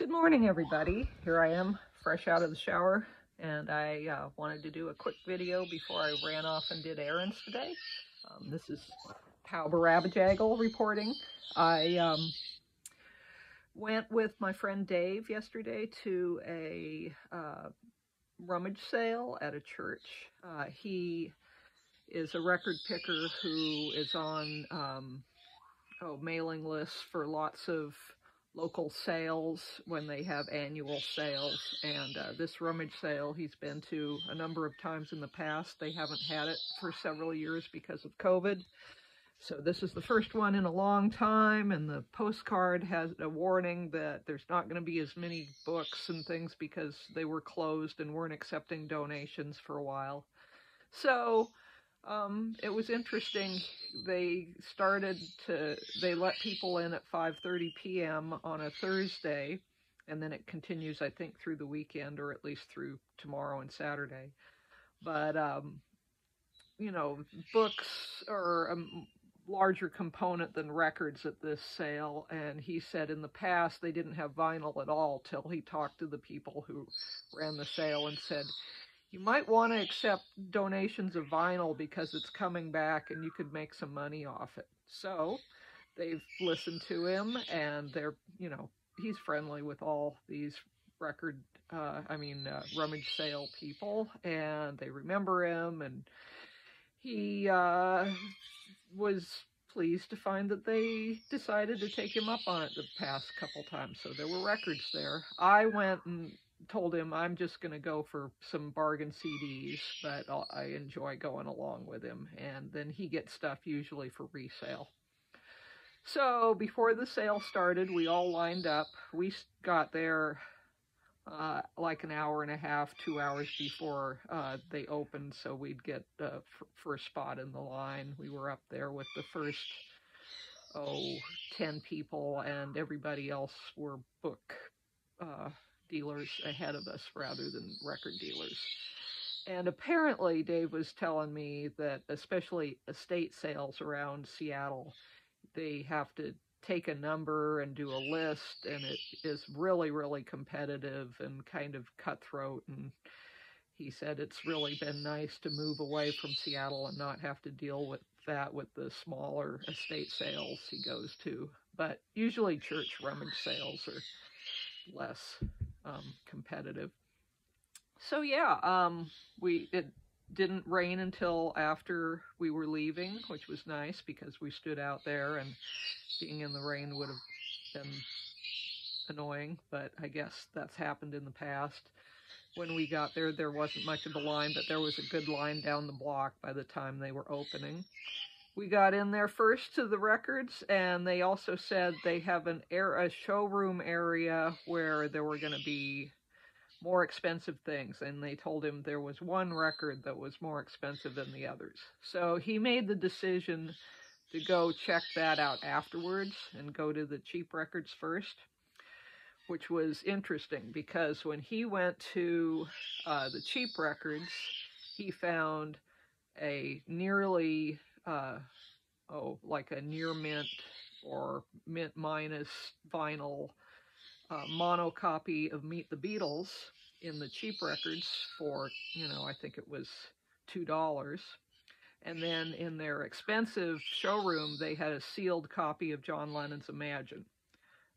Good morning, everybody. Here I am, fresh out of the shower, and I uh, wanted to do a quick video before I ran off and did errands today. Um, this is Pow Barabajagal reporting. I um, went with my friend Dave yesterday to a uh, rummage sale at a church. Uh, he is a record picker who is on um, oh, mailing lists for lots of local sales when they have annual sales. And uh, this rummage sale he's been to a number of times in the past. They haven't had it for several years because of COVID. So this is the first one in a long time, and the postcard has a warning that there's not going to be as many books and things because they were closed and weren't accepting donations for a while. So um, it was interesting. They started to, they let people in at 5.30 p.m. on a Thursday, and then it continues, I think, through the weekend, or at least through tomorrow and Saturday. But, um, you know, books are a larger component than records at this sale, and he said in the past they didn't have vinyl at all till he talked to the people who ran the sale and said, you might want to accept donations of vinyl because it's coming back and you could make some money off it. So they've listened to him and they're, you know, he's friendly with all these record, uh, I mean, uh, rummage sale people and they remember him and he uh, was pleased to find that they decided to take him up on it the past couple times. So there were records there. I went and told him I'm just going to go for some bargain CDs, but I'll, enjoy going along with him. And then he gets stuff usually for resale. So before the sale started, we all lined up. We got there uh, like an hour and a half, two hours before uh, they opened, so we'd get the first spot in the line. We were up there with the first, oh, 10 people, and everybody else were book uh, dealers ahead of us rather than record dealers. And apparently, Dave was telling me that, especially estate sales around Seattle, they have to take a number and do a list, and it is really, really competitive and kind of cutthroat. And he said it's really been nice to move away from Seattle and not have to deal with that with the smaller estate sales he goes to. But usually, church rummage sales are less um, competitive. So yeah, um, we it didn't rain until after we were leaving, which was nice because we stood out there and being in the rain would have been annoying, but I guess that's happened in the past. When we got there, there wasn't much of a line, but there was a good line down the block by the time they were opening. We got in there first to the records, and they also said they have an air, a showroom area where there were going to be more expensive things, and they told him there was one record that was more expensive than the others. So he made the decision to go check that out afterwards and go to the cheap records first, which was interesting because when he went to uh, the cheap records, he found a nearly uh, oh, like a near mint or mint minus vinyl uh, mono copy of Meet the Beatles in the cheap records for, you know, I think it was $2. And then in their expensive showroom, they had a sealed copy of John Lennon's Imagine.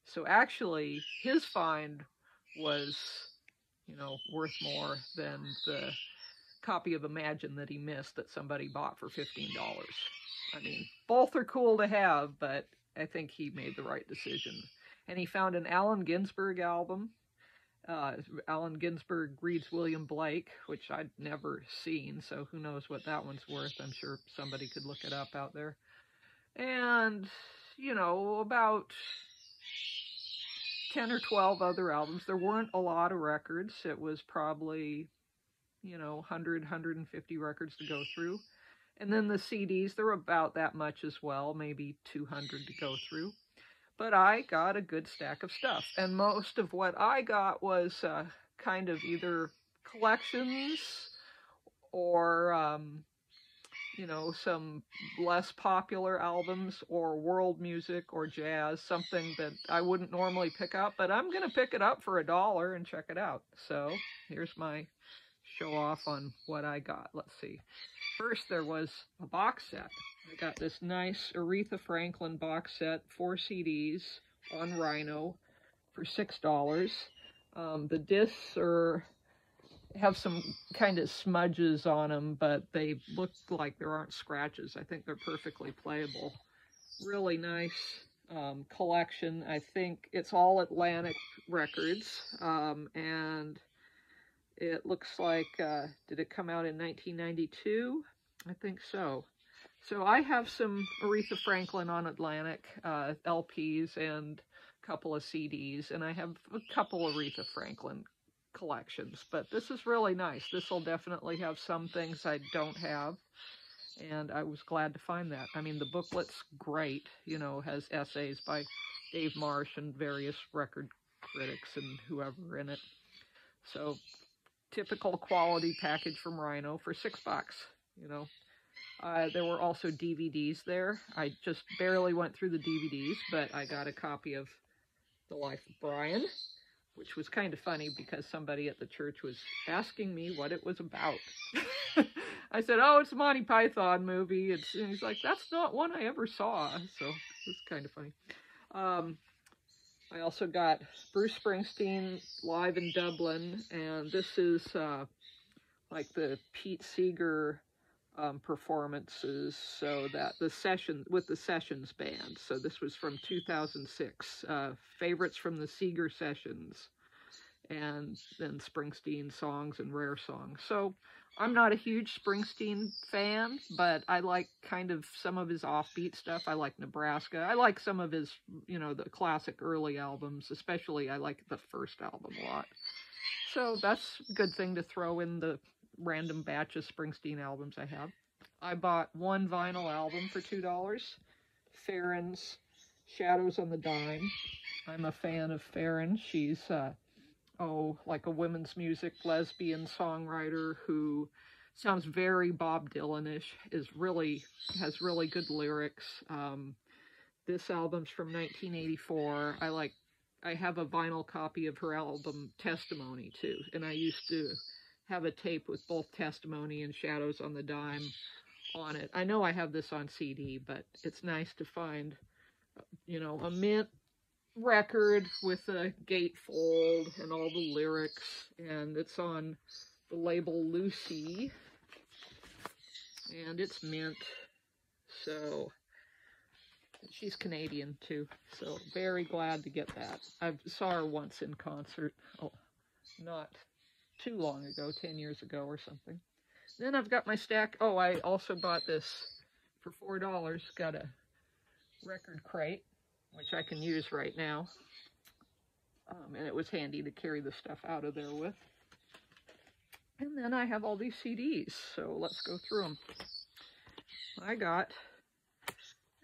So actually, his find was, you know, worth more than the copy of Imagine that he missed that somebody bought for $15. I mean, both are cool to have, but I think he made the right decision. And he found an Allen Ginsberg album. Uh, Allen Ginsberg reads William Blake, which I'd never seen, so who knows what that one's worth. I'm sure somebody could look it up out there. And, you know, about 10 or 12 other albums. There weren't a lot of records. It was probably you know, 100, 150 records to go through. And then the CDs, they're about that much as well, maybe 200 to go through. But I got a good stack of stuff. And most of what I got was uh, kind of either collections or um, you know, some less popular albums or world music or jazz, something that I wouldn't normally pick up, but I'm going to pick it up for a dollar and check it out. So here's my show off on what I got. Let's see. First, there was a box set. I got this nice Aretha Franklin box set, four CDs on Rhino for $6. Um, the discs are have some kind of smudges on them, but they look like there aren't scratches. I think they're perfectly playable. Really nice um, collection. I think it's all Atlantic Records, um, and it looks like, uh, did it come out in 1992? I think so. So I have some Aretha Franklin on Atlantic uh, LPs and a couple of CDs, and I have a couple Aretha Franklin collections, but this is really nice. This will definitely have some things I don't have, and I was glad to find that. I mean, the booklet's great, you know, has essays by Dave Marsh and various record critics and whoever in it. So, typical quality package from Rhino for six bucks, you know. Uh, there were also DVDs there. I just barely went through the DVDs, but I got a copy of The Life of Brian which was kind of funny because somebody at the church was asking me what it was about. I said, "Oh, it's a Monty Python movie." It's, and he's like, "That's not one I ever saw." So it was kind of funny. Um, I also got Bruce Springsteen live in Dublin, and this is uh, like the Pete Seeger um, performances. So that the session with the Sessions band. So this was from 2006. Uh, favorites from the Seeger sessions, and then Springsteen songs and rare songs. So I'm not a huge Springsteen fan, but I like kind of some of his offbeat stuff. I like Nebraska. I like some of his, you know, the classic early albums, especially I like the first album a lot. So that's a good thing to throw in the random batch of Springsteen albums I have. I bought one vinyl album for $2. Ferron's Shadows on the Dime. I'm a fan of Ferron. She's, uh, oh, like a women's music lesbian songwriter who sounds very Bob Dylan-ish, is really, has really good lyrics. Um, this album's from 1984. I like, I have a vinyl copy of her album Testimony too, and I used to have a tape with both Testimony and Shadows on the Dime on it. I know I have this on CD, but it's nice to find, you know, a mint record with a gatefold and all the lyrics, and it's on the label Lucy, and it's mint, so she's Canadian too, so very glad to get that. I saw her once in concert, oh, not too long ago, 10 years ago or something. Then I've got my stack. Oh, I also bought this for $4. Got a record crate, which I can use right now. Um, and it was handy to carry the stuff out of there with. And then I have all these CDs, so let's go through them. I got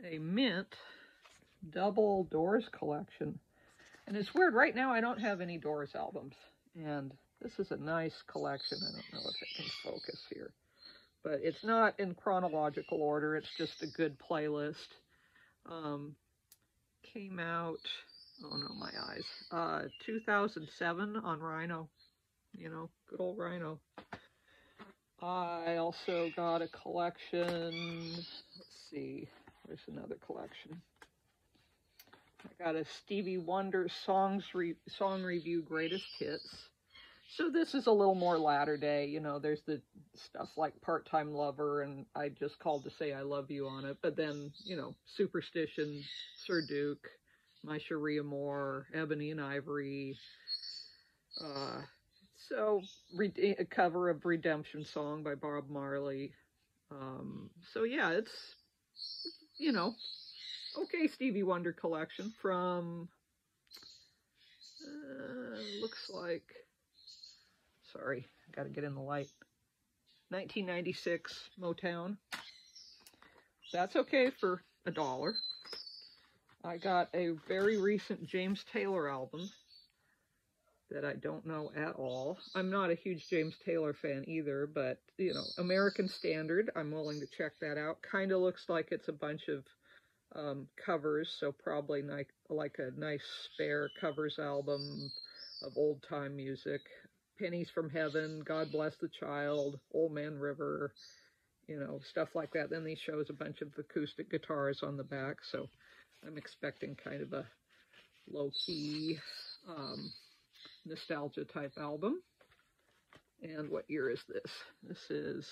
a Mint double Doors collection. And it's weird, right now I don't have any Doors albums. And this is a nice collection. I don't know if it can focus here. But it's not in chronological order. It's just a good playlist. Um, came out, oh no, my eyes, uh, 2007 on Rhino. You know, good old Rhino. I also got a collection. Let's see, there's another collection. I got a Stevie Wonder songs re song review greatest hits. So this is a little more latter day, you know, there's the stuff like part-time lover and I just called to say I love you on it. But then, you know, Superstition, Sir Duke, My Cherie Amour, Ebony and Ivory. Uh, so a cover of Redemption Song by Bob Marley. Um, so yeah, it's, you know, okay Stevie Wonder collection from, uh, looks like Sorry, I got to get in the light. 1996 Motown. That's okay for a dollar. I got a very recent James Taylor album. that I don't know at all. I'm not a huge James Taylor fan either, but, you know, American Standard, I'm willing to check that out. Kind of looks like it's a bunch of um, covers, so probably like, like a nice spare covers album of old time music. Pennies from Heaven, God Bless the Child, Old Man River, you know, stuff like that. Then he shows a bunch of acoustic guitars on the back, so I'm expecting kind of a low-key um, nostalgia type album. And what year is this? This is,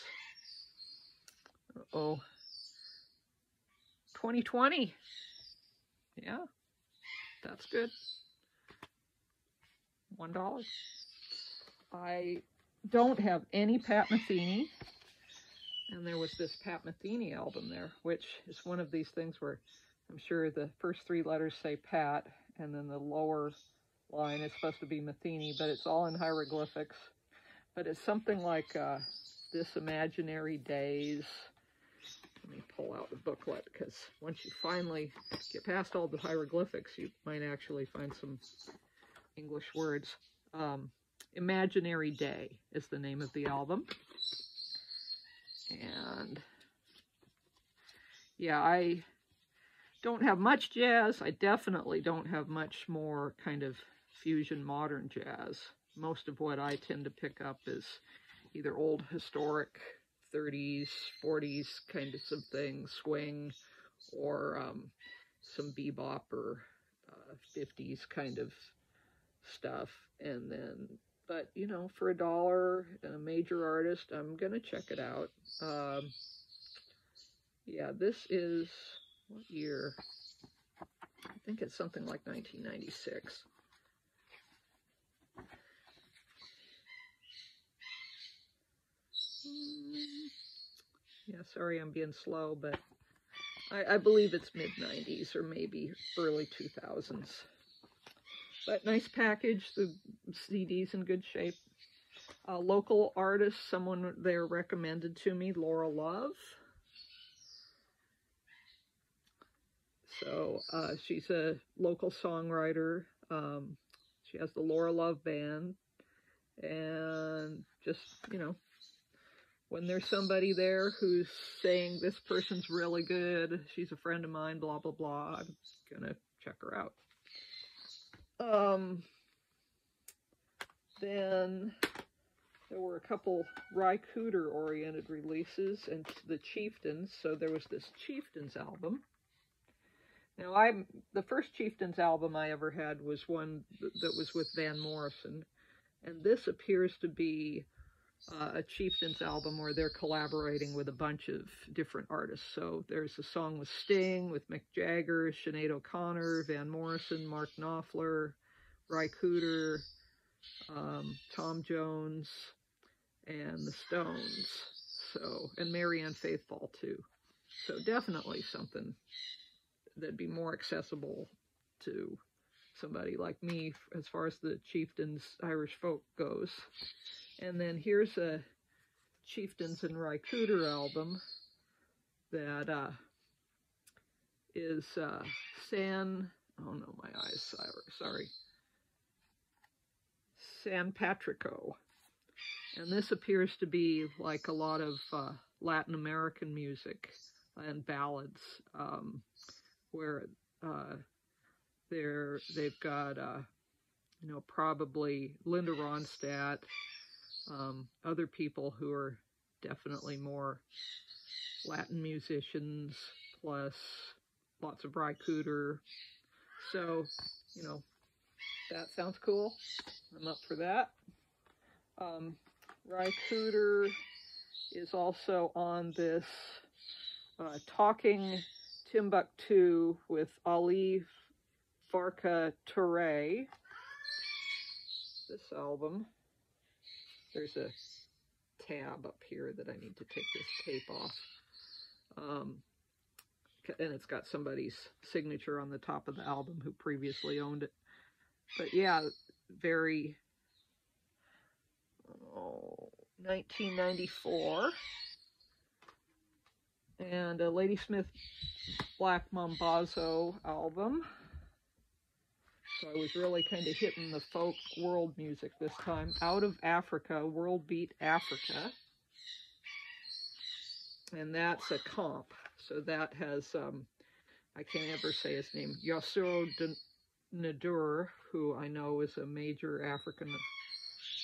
oh, 2020. Yeah, that's good. One dollar. I don't have any Pat Metheny. And there was this Pat Metheny album there, which is one of these things where I'm sure the first three letters say Pat, and then the lower line is supposed to be Metheny, but it's all in hieroglyphics. But it's something like uh, This Imaginary Days. Let me pull out the booklet, because once you finally get past all the hieroglyphics, you might actually find some English words. Um, Imaginary Day is the name of the album. And yeah, I don't have much jazz. I definitely don't have much more kind of fusion modern jazz. Most of what I tend to pick up is either old historic 30s, 40s kind of some things, swing, or um, some bebop or uh, 50s kind of stuff. And then, but you know, for a dollar, a major artist, I'm to check it out. Um, yeah, this is, what year? I think it's something like 1996. Yeah, sorry I'm being slow, but I, I believe it's mid-90s or maybe early 2000s. But nice package, the CD's in good shape. A local artist, someone there recommended to me, Laura Love. So uh, she's a local songwriter. Um, she has the Laura Love Band. And just, you know, when there's somebody there who's saying this person's really good, she's a friend of mine, blah, blah, blah, I'm going to check her out. Um, then there were a couple Ry Cooder oriented releases and the Chieftains. So there was this Chieftains album. Now I'm the first Chieftains album I ever had was one that was with Van Morrison, and this appears to be uh, a Chieftains album where they're collaborating with a bunch of different artists. So there's a song with Sting, with Mick Jagger, Sinead O'Connor, Van Morrison, Mark Knopfler, Ry Cooder, um, Tom Jones, and the Stones. So, and Marianne Faithfull too. So definitely something that'd be more accessible to somebody like me as far as the chieftains Irish folk goes. And then here's a Chieftains and Ry Cooder album that uh, is uh, San, oh no, my eyes, sorry, San Patricio. And this appears to be like a lot of uh, Latin American music and ballads, um, where uh, they're, they've got, uh, you know, probably Linda Ronstadt, um, other people who are definitely more Latin musicians, plus lots of Ry Cooder. So, you know, that sounds cool. I'm up for that. Um, Ry Cooder is also on this uh, Talking Timbuktu with Ali Farka Touré. This album. There's a tab up here that I need to take this tape off. Um, and it's got somebody's signature on the top of the album who previously owned it. But yeah, very oh, 1994. And a Ladysmith Black Mambazo album. So I was really kind of hitting the folk world music this time. Out of Africa, World Beat Africa. And that's a comp. So that has, um, I can't ever say his name, Youssou N'Dour, who I know is a major African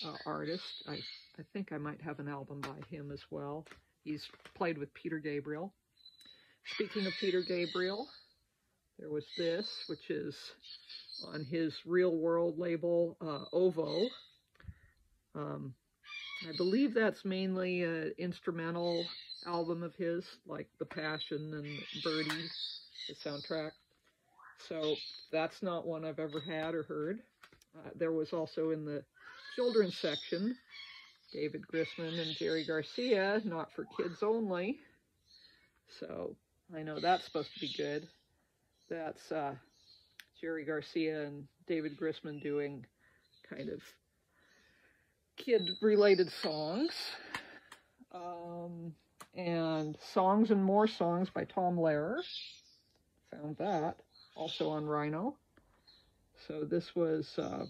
uh, artist. I, I think I might have an album by him as well. He's played with Peter Gabriel. Speaking of Peter Gabriel, there was this, which is on his Real World label, uh, Ovo. Um, I believe that's mainly an instrumental album of his, like The Passion and Birdy, the soundtrack. So that's not one I've ever had or heard. Uh, there was also in the children's section, David Grisman and Jerry Garcia, not for kids only. So I know that's supposed to be good. That's uh, Jerry Garcia and David Grisman doing kind of kid-related songs. Um, and Songs and More Songs by Tom Lehrer. Found that also on Rhino. So this was, uh,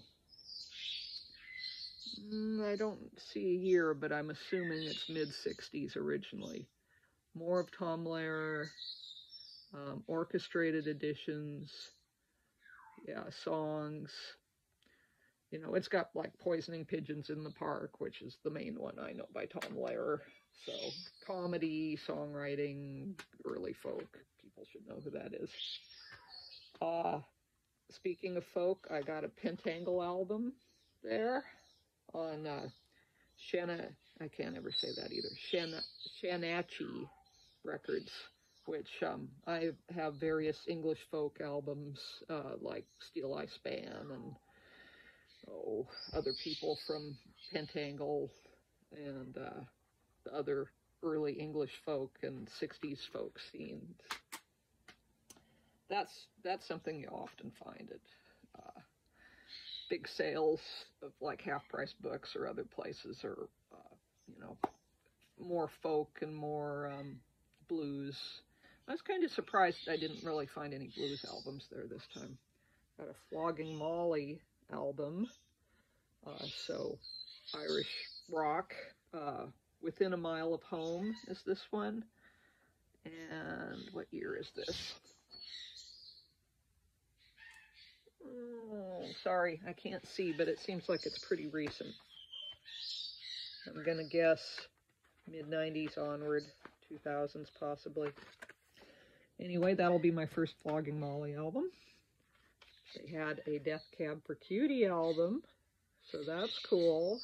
mm, I don't see a year, but I'm assuming it's mid-60s originally. More of Tom Lehrer, um, orchestrated editions, yeah, songs. You know, it's got like Poisoning Pigeons in the Park, which is the main one I know by Tom Lehrer. So, comedy, songwriting, early folk. People should know who that is. Uh, speaking of folk, I got a Pentangle album there on uh, Shanna, I can't ever say that either, Shanna, Shanachie Records, which um, I have various English folk albums uh, like Steeleye Span and oh, other people from Pentangle and uh, the other early English folk and 60s folk scenes that's that's something you often find at uh, big sales of like half price books or other places or uh, you know more folk and more um, blues. I was kind of surprised I didn't really find any blues albums there this time. Got a Flogging Molly album, uh, so Irish rock. Uh, Within a Mile of Home is this one. And what year is this? Oh, sorry, I can't see, but it seems like it's pretty recent. I'm going to guess mid-90s onward, 2000s possibly. Anyway, that'll be my first Flogging Molly album. They had a Death Cab for Cutie album, so that's cool.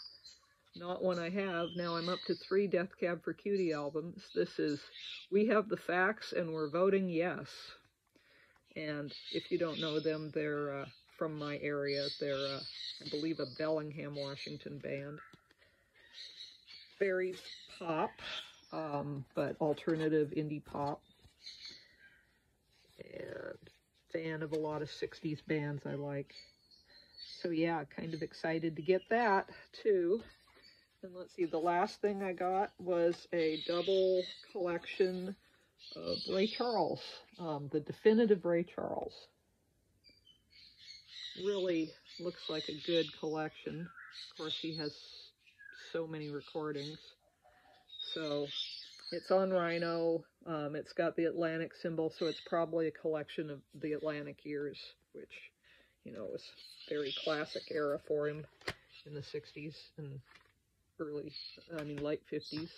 Not one I have. Now I'm up to three Death Cab for Cutie albums. This is We Have the Facts and We're Voting Yes. And if you don't know them, they're uh, from my area. They're, uh, I believe, a Bellingham, Washington band. Very pop, um, but alternative indie pop. And fan of a lot of 60s bands I like. So yeah, kind of excited to get that too. And let's see, the last thing I got was a double collection of Ray Charles, um, the definitive Ray Charles. Really looks like a good collection. Of course, he has so many recordings. So it's on Rhino. Um, it's got the Atlantic symbol, so it's probably a collection of the Atlantic years, which, you know, was very classic era for him in the 60s and early, I mean, late 50s.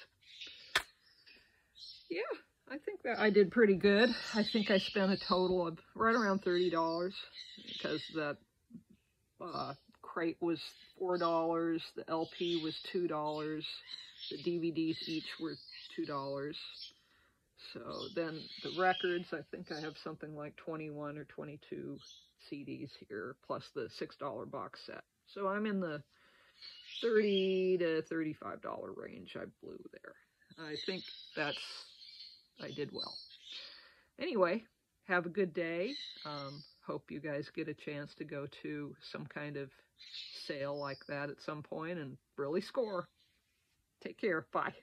Yeah. I think that I did pretty good. I think I spent a total of right around $30 because that uh, crate was $4, the LP was $2, the DVDs each were $2. So then the records, I think I have something like 21 or 22 CDs here, plus the $6 box set. So I'm in the 30 to $35 range I blew there. I think that's I did well. Anyway, have a good day. Um, hope you guys get a chance to go to some kind of sale like that at some point and really score. Take care. Bye.